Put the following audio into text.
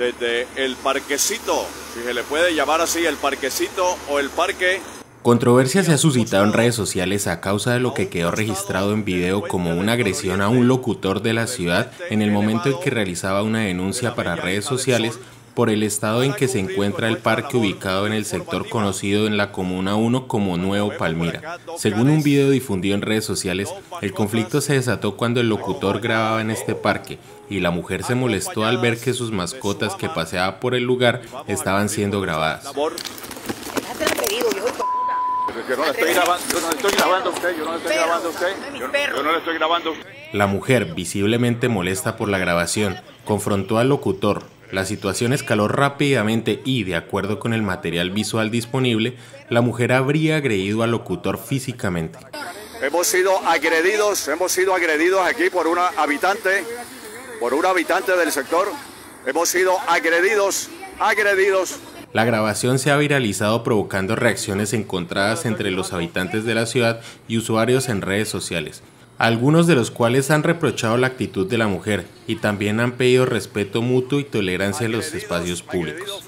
desde el parquecito, si se le puede llamar así, el parquecito o el parque. Controversia se ha suscitado en redes sociales a causa de lo que quedó registrado en video como una agresión a un locutor de la ciudad en el momento en que realizaba una denuncia para redes sociales por el estado en que se encuentra el parque ubicado en el sector conocido en la Comuna 1 como Nuevo Palmira. Según un video difundido en redes sociales, el conflicto se desató cuando el locutor grababa en este parque y la mujer se molestó al ver que sus mascotas que paseaba por el lugar estaban siendo grabadas. La mujer, visiblemente molesta por la grabación, confrontó al locutor. La situación escaló rápidamente y, de acuerdo con el material visual disponible, la mujer habría agredido al locutor físicamente. Hemos sido agredidos, hemos sido agredidos aquí por una habitante, por un habitante del sector. Hemos sido agredidos, agredidos la grabación se ha viralizado provocando reacciones encontradas entre los habitantes de la ciudad y usuarios en redes sociales, algunos de los cuales han reprochado la actitud de la mujer y también han pedido respeto mutuo y tolerancia en los espacios públicos.